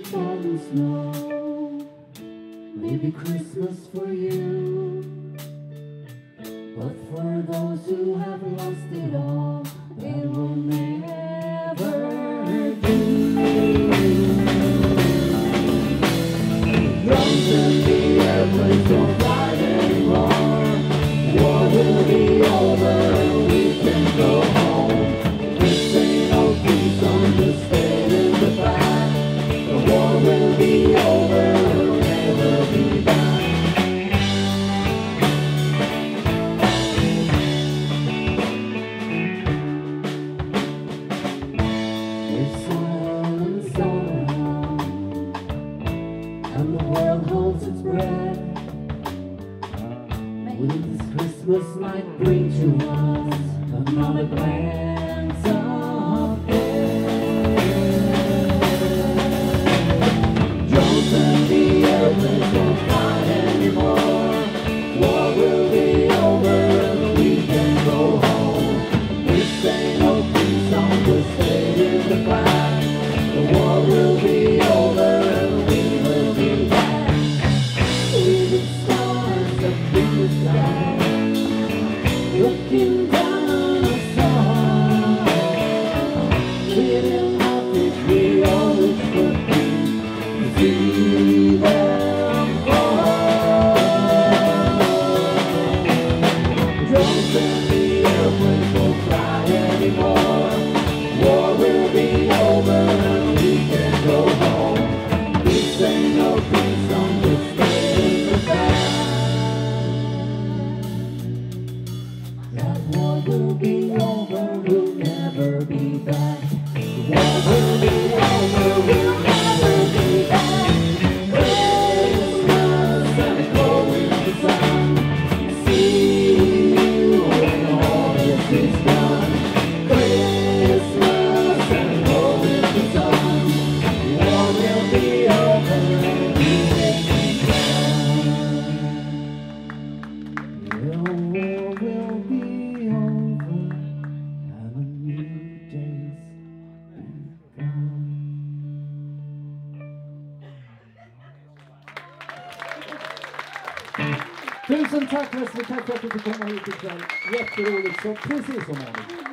the falling snow. Maybe Christmas for you, but for those who have lost it all, it will never. What this Christmas might bring to us another glad feeling Tusen tack Leslie, tack för att du fick komma hit ikväll. Jätteroligt, så precis som vanligt.